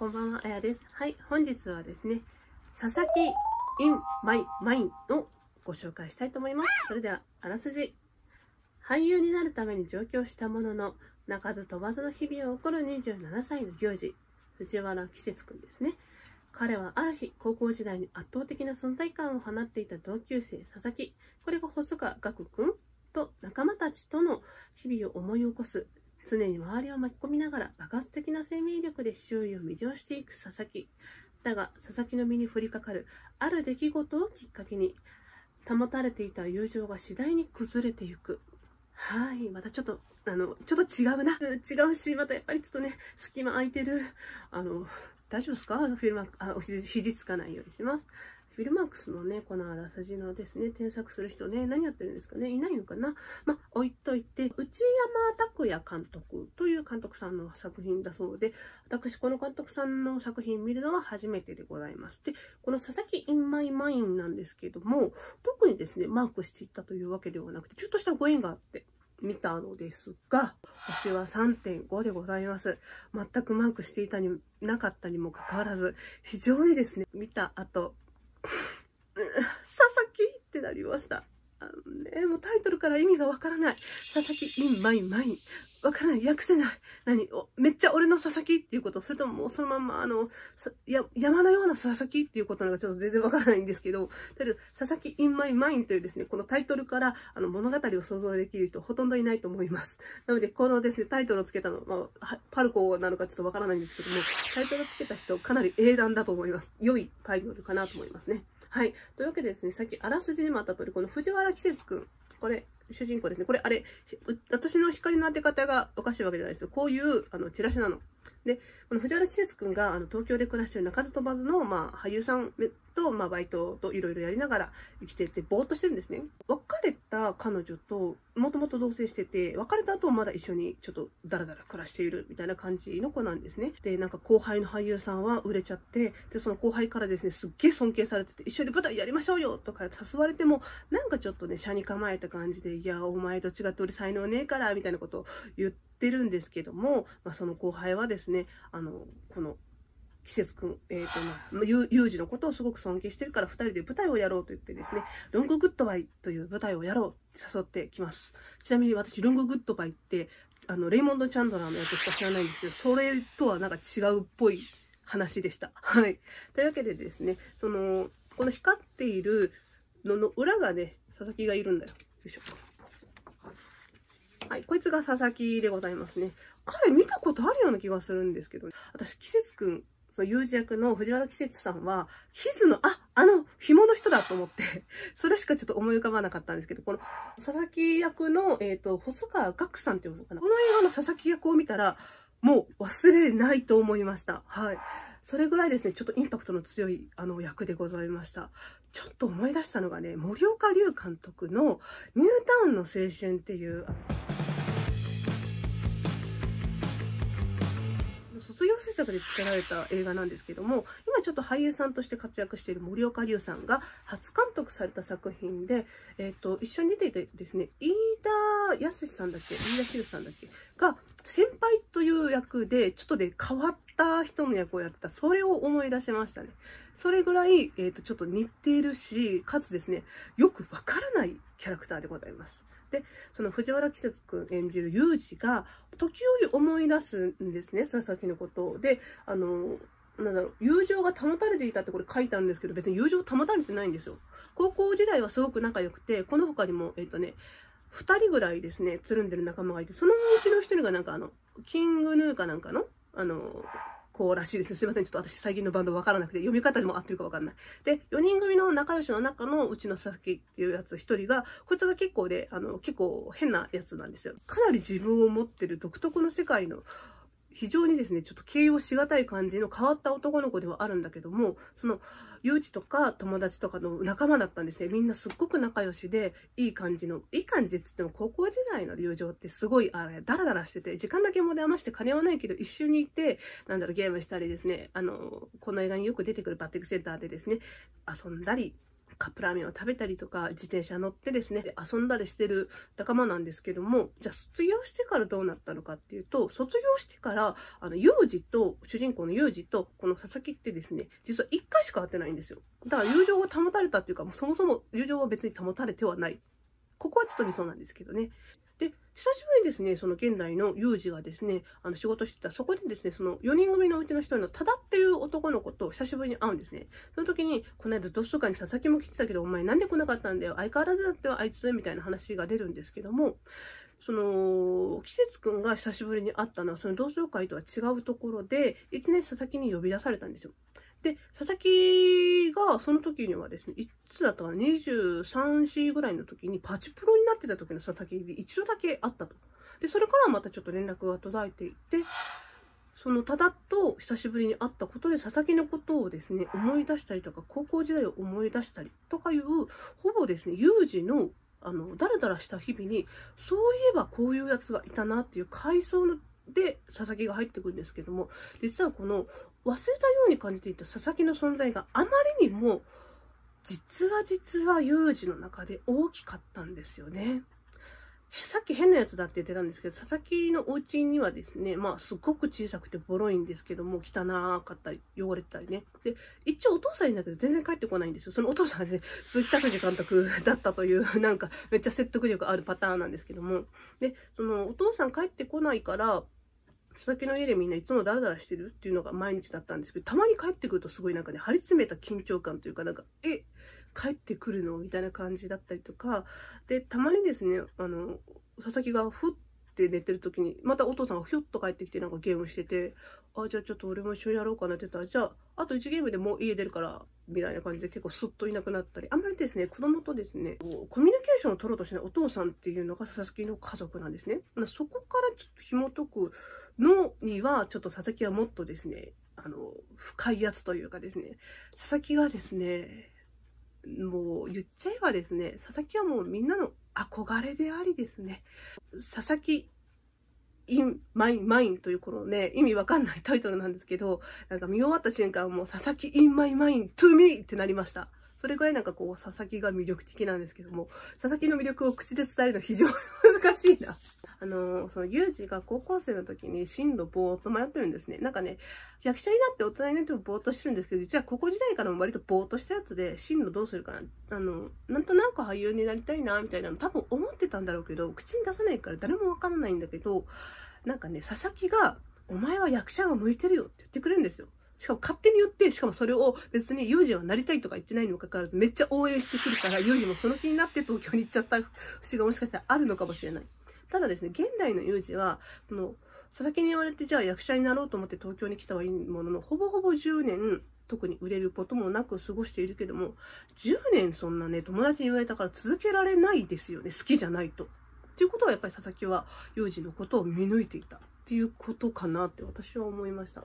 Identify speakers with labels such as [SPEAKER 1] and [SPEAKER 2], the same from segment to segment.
[SPEAKER 1] こんばんは、あやです。はい、本日はですね、佐々木 in my mind をご紹介したいと思います。それでは、あらすじ。俳優になるために上京したものの、泣かず飛ばずの日々を送る27歳の行事、藤原季節くんですね。彼はある日、高校時代に圧倒的な存在感を放っていた同級生、佐々木。これが細川岳くんと仲間たちとの日々を思い起こす常に周りを巻き込みながら爆発的な生命力で周囲を魅了していく佐々木。だが佐々木の身に降りかかるある出来事をきっかけに保たれていた友情が次第に崩れていく。はいまたちょっとあのちょっと違うな。違うしまたやっぱりちょっとね隙間空いてる。あの大丈夫ですか？フィルマあ肘つかないようにします。フィルマークスのね、このあらすじのですね、添削する人ね、何やってるんですかね、いないのかな？まあ、置いといて、内山拓也監督という監督さんの作品だそうで、私、この監督さんの作品見るのは初めてでございます。で、この佐々木 in my mind なんですけども、特にですね、マークしていったというわけではなくて、ちょっとしたご縁があって、見たのですが、星は3.5でございます。全くマークしていたになかったにもかかわらず、非常にですね、見た後、佐々木ってなりました。あのね、もうタイトルから意味がわからない。佐々木 in my mind。わからない。訳せない。何？おめっちゃ俺の佐々木っていうことそれとももうそのまんま、あの、や山のような佐々木っていうことなのかちょっと全然わからないんですけど、とりあえず、佐々木 in my mind というですね、このタイトルからあの物語を想像できる人ほとんどいないと思います。なので、このですね、タイトルをつけたの、まあ、パルコなのかちょっとわからないんですけども、タイトルをつけた人かなり英断だと思います。良いタイトルかなと思いますね。はい。というわけでですね、さっきあらすじにもあった通り、この藤原季節くん、これ、主人公ですね。これ、あれ、私の光の当て方がおかしいわけじゃないですよ。こういう、あの、チラシなの。で、この藤原季節くんが、あの、東京で暮らしてる中津飛ばずの、まあ、俳優さんと、まあ、バイトといろいろやりながら生きてて、ぼーっとしてるんですね。別れた彼女と、もともと同棲してて、別れた後まだ一緒にちょっとダラダラ暮らしているみたいな感じの子なんですね。で、なんか後輩の俳優さんは売れちゃって、で、その後輩からですね、すっげえ尊敬されてて、一緒に舞台やりましょうよとか誘われても、なんかちょっとね、斜に構えた感じで、いや、お前と違って俺才能ねえから、みたいなことを言っててるんですけども、まあ、その後輩はですね、あの、この、季節くん、えっ、ー、と、まあ、ゆうじのことをすごく尊敬してるから、2人で舞台をやろうと言ってですね、ロンググッドバイという舞台をやろうって誘ってきます。ちなみに私、ロンググッドバイって、あの、レイモンド・チャンドラーのやつしか知らないんですけど、それとはなんか違うっぽい話でした。はい。というわけでですね、その、この光っているのの裏がね、佐々木がいるんだよ。よいしょ。はい、こいつが佐々木でございますね。彼見たことあるような気がするんですけど、私、季節くん、その友人役の藤原季節さんは、ヒズの、あ、あの、紐の人だと思って、それしかちょっと思い浮かばなかったんですけど、この佐々木役の、えっ、ー、と、細川岳さんっていうのかな。この映画の佐々木役を見たら、もう忘れないと思いました。はい。それぐらいですね、ちょっとインパクトの強いあの役でございました。ちょっと思い出したのがね、森岡隆監督のニュータウンの青春っていう、卒業制作で作られた映画なんですけども、今ちょっと俳優さんとして活躍している森岡隆さんが初監督された作品で、えっ、ー、と、一緒に出ていてですね、飯田康さんだっけ飯田博さんだっけが、先輩という役で、ちょっとで変わった人の役をやってた、それを思い出しましたね。それぐらい、えっ、ー、と、ちょっと似ているし、かつですね、よくわからないキャラクターでございます。で、その藤原季節くん演じるユージが、時折思い出すんですね、佐々木のことをで、あの、なんだろう、友情が保たれていたってこれ書いてあるんですけど、別に友情保たれてないんですよ。高校時代はすごく仲良くて、この他にも、えっ、ー、とね、2人ぐらいですね、つるんでる仲間がいて、そのうちの1人がなんかあの、キングヌーかなんかの、あの、子らしいです。すいません。ちょっと私最近のバンドわからなくて、読み方にも合ってるかわかんない。で、4人組の仲良しの中のうちの佐々木っていうやつ1人が、こいつが結構で、あの、結構変なやつなんですよ。かなり自分を持ってる独特の世界の非常にですね、ちょっと形容しがたい感じの変わった男の子ではあるんだけども、その、友人とか友達とかの仲間だったんですね。みんなすっごく仲良しで、いい感じの、いい感じって言っても高校時代の友情ってすごい、あれ、ダラダラしてて、時間だけ持て余して金はないけど、一緒にいて、なんだろう、ゲームしたりですね、あの、この映画によく出てくるバッティングセンターでですね、遊んだり、カップラーメンを食べたりとか、自転車乗ってですね、遊んだりしてる仲間なんですけども、じゃあ卒業してからどうなったのかっていうと、卒業してから、あの、幼児と、主人公の幼児と、この佐々木ってですね、実は一回しか会ってないんですよ。だから友情が保たれたっていうか、そもそも友情は別に保たれてはない。ここはちょっと理想なんですけどね。で、久しぶりにですね、その現代の有事がですね、あの仕事してた、そこでですね、その4人組のうちの一人の多田っていう男の子と久しぶりに会うんですね。その時に、この間同窓会に佐々木も来てたけど、お前なんで来なかったんだよ。相変わらずだってあいつ、みたいな話が出るんですけども、その、季節くんが久しぶりに会ったのは、その同窓会とは違うところで、いきなり佐々木に呼び出されたんですよ。で、佐々木がその時にはですね、いつだったかな、23、4ぐらいの時にパチプロになってた時の佐々木に一度だけ会ったと。で、それからまたちょっと連絡が途絶えていて、そのただと久しぶりに会ったことで佐々木のことをですね、思い出したりとか、高校時代を思い出したりとかいう、ほぼですね、有事のあの、だらだらした日々に、そういえばこういうやつがいたなっていう回想で佐々木が入ってくるんですけども、実はこの忘れたように感じていた佐々木の存在があまりにも、実は実は有事の中で大きかったんですよね。さっき変なやつだって言ってたんですけど、佐々木のお家にはですね、まあすごく小さくてボロいんですけども、汚かったり、汚れてたりね。で、一応お父さんいんだけど全然帰ってこないんですよ。そのお父さんはね、鈴木拓司監督だったという、なんかめっちゃ説得力あるパターンなんですけども。で、そのお父さん帰ってこないから、佐々木の家でみんないつもダラダラしてるっていうのが毎日だったんですけど、たまに帰ってくるとすごいなんかね、張り詰めた緊張感というか、なんか、え、帰ってくるの？みたいな感じだったりとか、で、たまにですね、あの、佐々木がふって寝てる時に、またお父さんがひょっと帰ってきてなんかゲームしてて、あ、じゃあちょっと俺も一緒にやろうかなって言ったら、じゃあ、あと1ゲームでもう家出るから、みたいな感じで結構スッといなくなったり、あんまりですね、子供とですね、コミュニケーションを取ろうとしないお父さんっていうのが佐々木の家族なんですね。そこからちょっと紐解くのには、ちょっと佐々木はもっとですね、あの、深いやつというかですね、佐々木がですね、もう言っちゃえばですね、佐々木はもうみんなの憧れでありですね、佐々木 in my mind というこのね、意味わかんないタイトルなんですけど、なんか見終わった瞬間もう佐々木 in my mind to me ってなりました。それぐらいなんかこう、佐々木が魅力的なんですけども、佐々木の魅力を口で伝えるの非常に難しいな。あの、その、ユージが高校生の時に進路ぼーっと迷ってるんですね。なんかね、役者になって大人になってもぼーっとしてるんですけど、実は高校時代からも割とぼーっとしたやつで、進路どうするかな。あの、なんとなく俳優になりたいな、みたいなの多分思ってたんだろうけど、口に出さないから誰もわからないんだけど、なんかね、佐々木が、お前は役者が向いてるよって言ってくれるんですよ。しかも勝手に言って、しかもそれを別にユージはなりたいとか言ってないにもかかわらず、めっちゃ応援してくるから、ユージもその気になって東京に行っちゃった節がもしかしたらあるのかもしれない。ただですね、現代のユージは、その、佐々木に言われてじゃあ役者になろうと思って東京に来たはいいものの、ほぼほぼ10年、特に売れることもなく過ごしているけども、10年そんなね、友達に言われたから続けられないですよね、好きじゃないと。っていうことはやっぱり佐々木は、ユージのことを見抜いていたっていうことかなって私は思いました。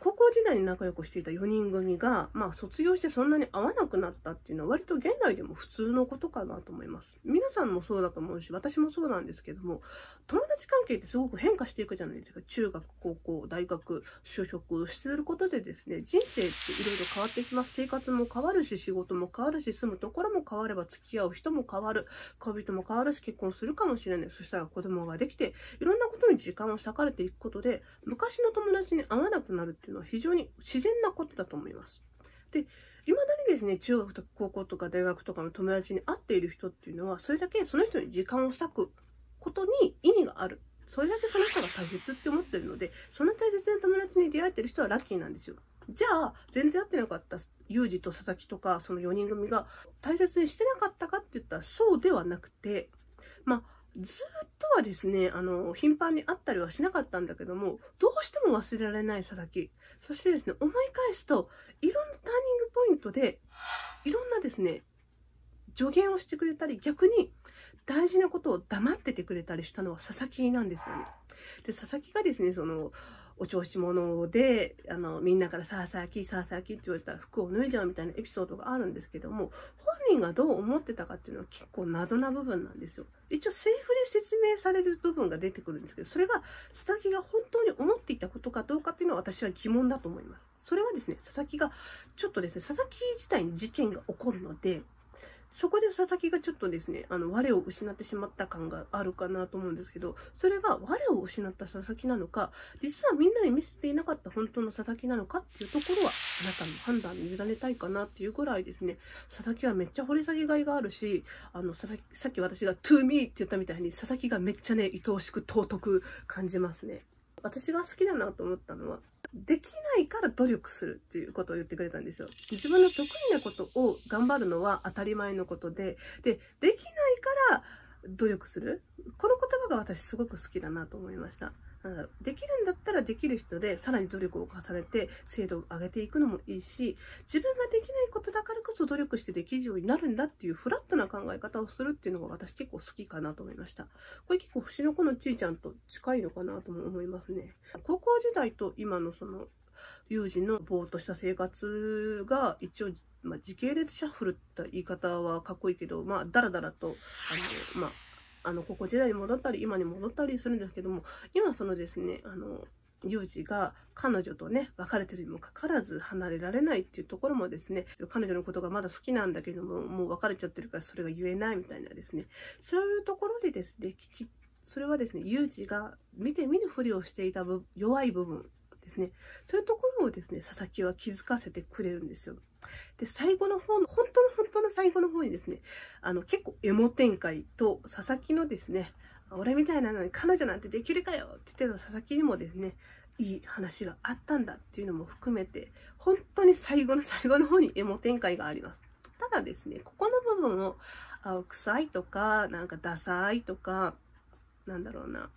[SPEAKER 1] 高校時代に仲良くしていた4人組が、まあ、卒業してそんなに会わなくなったっていうのは割と現代でも普通のことかなと思います。皆さんもそうだと思うし、私もそうなんですけども、友達関係ってすごく変化していくじゃないですか。中学、高校、大学、就職することでですね、人生っていろいろ変わってきます。生活も変わるし、仕事も変わるし、住むところも変われば付き合う人も変わる。恋人も変わるし、結婚するかもしれない。そしたら子供ができて、いろんなことに時間を割かれていくことで、昔の友達に会わなくなるっていうのは非常に自然なことだと思います。で、未だにですね、中学とか高校とか大学とかの友達に会っている人っていうのは、それだけその人に時間を割くことに意味がある。それだけその人が大切って思ってるので、その大切な友達に出会えてる人はラッキーなんですよ。じゃあ、全然会ってなかったユージと佐々木とか、その4人組が大切にしてなかったかって言ったらそうではなくて、まあ、ずっとはですね、あの、頻繁に会ったりはしなかったんだけども、どうしても忘れられない佐々木。そしてですね、思い返すと、いろんなターニングポイントで、いろんなですね、助言をしてくれたり、逆に大事なことを黙っててくれたりしたのは佐々木なんですよね。で、佐々木がですね、その、お調子者で、あの、みんなからさあさあき、さあさあきって言われたら服を脱いじゃうみたいなエピソードがあるんですけども、本人がどう思ってたかっていうのは結構謎な部分なんですよ。一応セリフで説明される部分が出てくるんですけど、それが佐々木が本当に思っていたことかどうかっていうのは私は疑問だと思います。それはですね、佐々木が、ちょっとですね、佐々木自体に事件が起こるので、そこで佐々木がちょっとですね、あの、我を失ってしまった感があるかなと思うんですけど、それが我を失った佐々木なのか、実はみんなに見せていなかった本当の佐々木なのかっていうところは、あなたの判断に委ねたいかなっていうぐらいですね、佐々木はめっちゃ掘り下げがいがあるし、あの、佐々木、さっき私が to me って言ったみたいに、佐々木がめっちゃね、愛おしく尊く感じますね。私が好きだなと思ったのは、できないから努力するっていうことを言ってくれたんですよ。自分の得意なことを頑張るのは当たり前のことで、で、できないから努力する。この言葉が私すごく好きだなと思いました。なん。だろうできるんだったらできる人でさらに努力を重ねて精度を上げていくのもいいし自分ができないことだからこそ努力してできるようになるんだっていうフラットな考え方をするっていうのが私結構好きかなと思いました。これ結構節の子のちいちゃんと近いのかなとも思いますね。高校時代と今のその有事のぼーっとした生活が一応まあ、時系列シャッフルって言い方はかっこいいけど、まあ、だらだらと、あの、まあ、あの、ここ時代に戻ったり、今に戻ったりするんですけども、今そのですね、あの、ユージが彼女とね、別れてるにもかかわらず離れられないっていうところもですね、彼女のことがまだ好きなんだけども、もう別れちゃってるからそれが言えないみたいなですね、そういうところでですねきち、それはですね、ユージが見て見ぬふりをしていた弱い部分ですね、そういうところをですね、佐々木は気づかせてくれるんですよ。で、最後の方の、本当の本当の最後の方にですね、あの、結構エモ展開と、佐々木のですね、俺みたいなのに彼女なんてできるかよって言ってた佐々木にもですね、いい話があったんだっていうのも含めて、本当に最後の最後の方にエモ展開があります。ただですね、ここの部分を青臭いとか、なんかダサいとか、なんだろうな、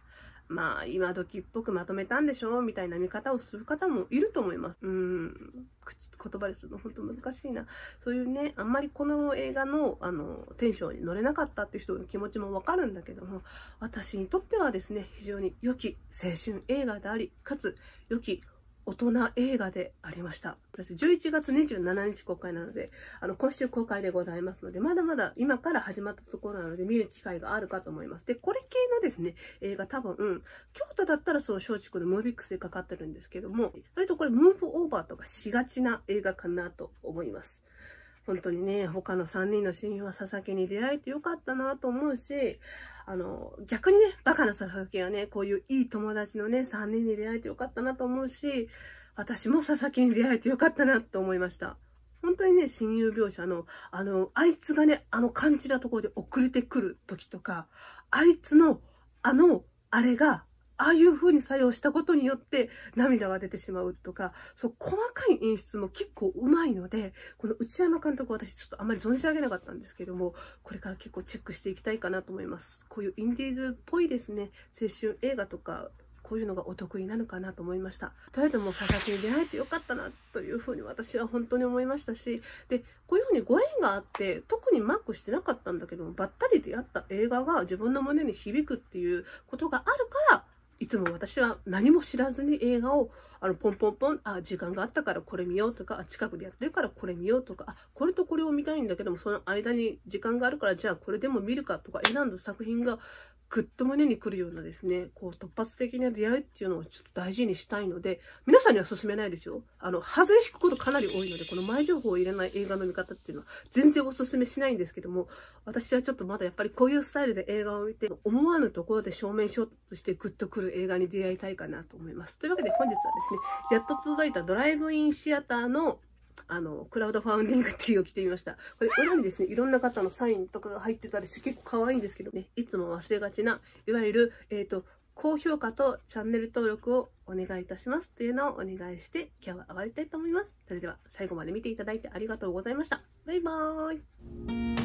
[SPEAKER 1] まあ、今時っぽくまとめたんでしょみたいな見方をする方もいると思います。うん。口、言葉でするの本当難しいな。そういうね、あんまりこの映画の、あの、テンションに乗れなかったっていう人の気持ちもわかるんだけども、私にとってはですね、非常に良き青春映画であり、かつ良き大人映画でありました。11月27日公開なので、あの、今週公開でございますので、まだまだ今から始まったところなので見る機会があるかと思います。で、これ系のですね、映画多分、京都だったらそう、松竹のムービックスでかかってるんですけども、それとこれ、ムーブオーバーとかしがちな映画かなと思います。本当にね、他の3人の親友は佐々木に出会えてよかったなと思うし、あの、逆にね、バカな佐々木はね、こういういい友達のね、3人に出会えてよかったなと思うし、私も佐々木に出会えてよかったなと思いました。本当にね、親友描写の、あの、あいつがね、あの感じたところで遅れてくる時とか、あいつの、あの、あれがああいう風に作用したことによって涙が出てしまうとか、そう、細かい演出も結構うまいので、この内山監督私ちょっとあまり存じ上げなかったんですけども、これから結構チェックしていきたいかなと思います。こういうインディーズっぽいですね、青春映画とか、こういうのがお得意なのかなと思いました。とりあえずもう佐々木に出会えてよかったなというふうに私は本当に思いましたし、で、こういうふうにご縁があって、特にマークしてなかったんだけども、ばったり出会った映画が自分の胸に響くっていうことがあるから、いつも私は何も知らずに映画をあのポンポンポン、あ、時間があったからこれ見ようとか、あ、近くでやってるからこれ見ようとか、あ、これとこれを見たいんだけども、その間に時間があるからじゃあこれでも見るかとか選んだ作品がぐっと胸に来るようなですね、こう突発的な出会いっていうのをちょっと大事にしたいので、皆さんには勧めないですよ。あの、外れ引くことかなり多いので、この前情報を入れない映画の見方っていうのは全然お勧めしないんですけども、私はちょっとまだやっぱりこういうスタイルで映画を見て、思わぬところで正面衝突してグッとくる映画に出会いたいかなと思います。というわけで本日はですね、やっと届いたドライブインシアターのあの、クラウドファウンディングティーを着てみました。これ、裏にですね、いろんな方のサインとかが入ってたりして結構可愛いんですけどね、いつも忘れがちな、いわゆる、えっ、ー、と、高評価とチャンネル登録をお願いいたしますというのをお願いして、今日は終わりたいと思います。それでは、最後まで見ていただいてありがとうございました。バイバーイ。